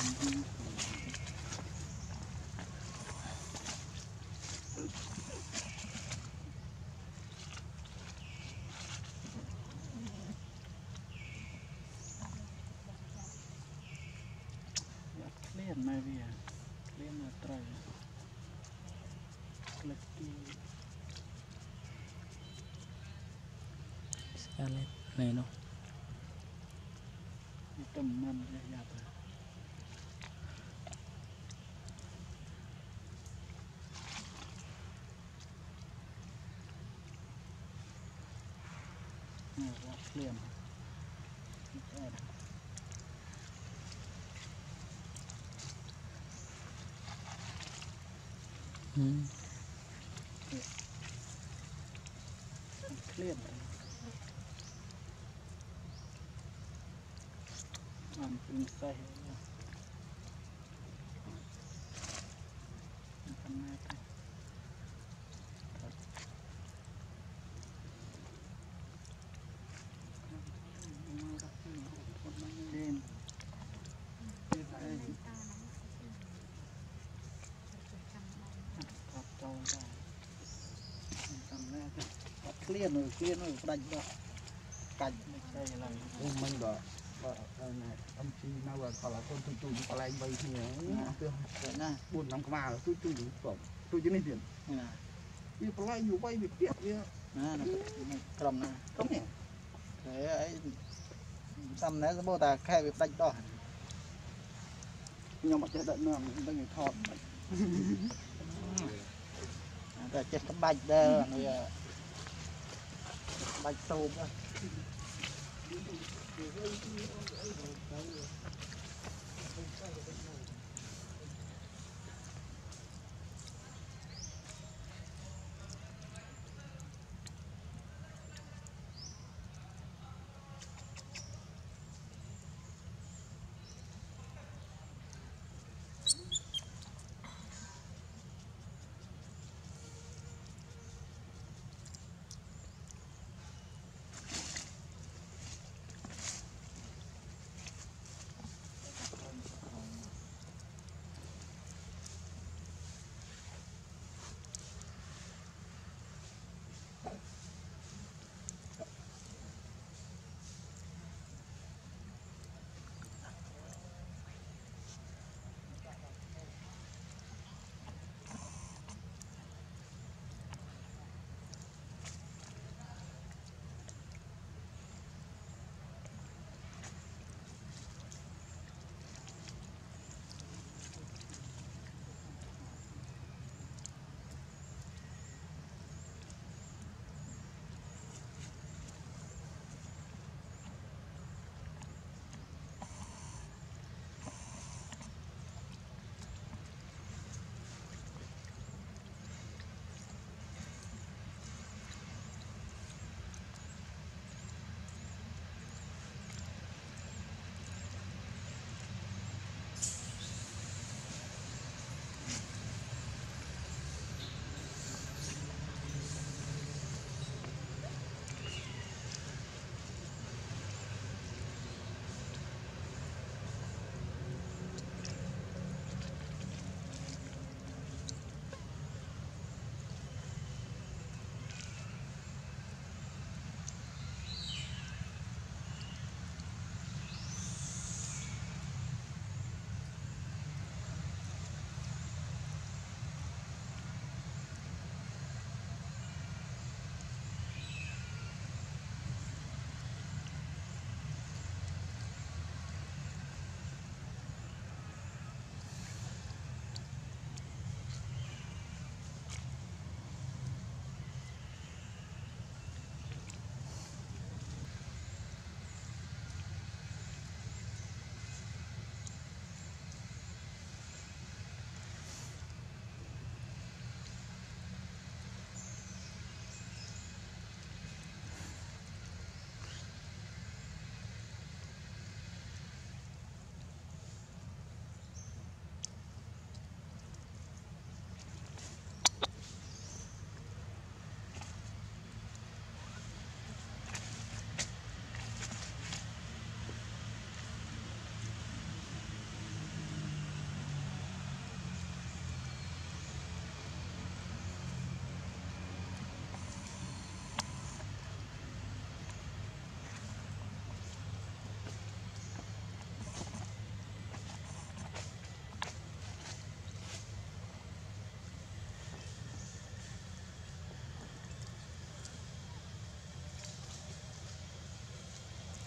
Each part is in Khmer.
ក្លៀនមកវាក្លៀនមកត្រូវក្លឹកទីស្កាលេតណែនោះវាទំមិនយ៉ាយ៉ាប់ เลื่อนเคลื่อนอ่านเป็นไส้ ក្លៀនក្លៀនផ្ដាច់ដកកាច់ចៃឡើងខ្ញុំមិញបើបើណាអំពីនៅកន្លែងកូនទូទូកន្លែង3គ្នាអត់ទៅណា4 5ក្បាលទូទូបងទូជនេះទៀតណាវាប្រឡាយយូរវៃវាពាក់វាណាក្រំណាក្រំនេះតែអីសំណែសម្បូរតាខែវាផ្ដាច់ដោះខ្ញុំអត់ចេះដាក់ណាមិនដឹងថតតែចេះក្បាច់ដែរវា បាច់តូបហ្នឹង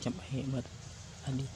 ចាំហេបាត់អានេះ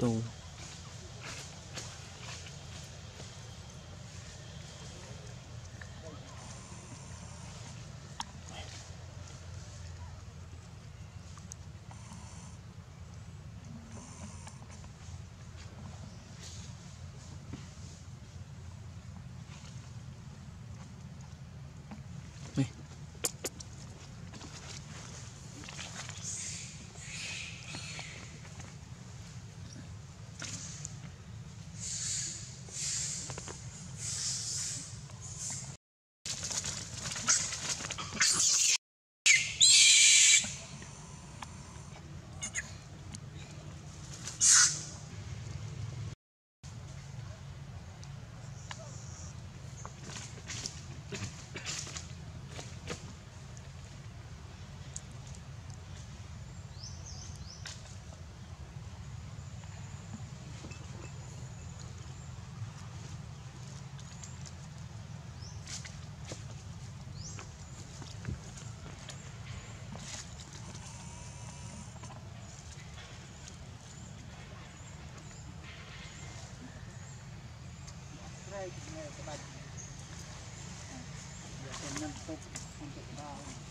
តូស្រែកនៅក្បាច់យកទៅនឹងទុកក្នុងទឹកដល់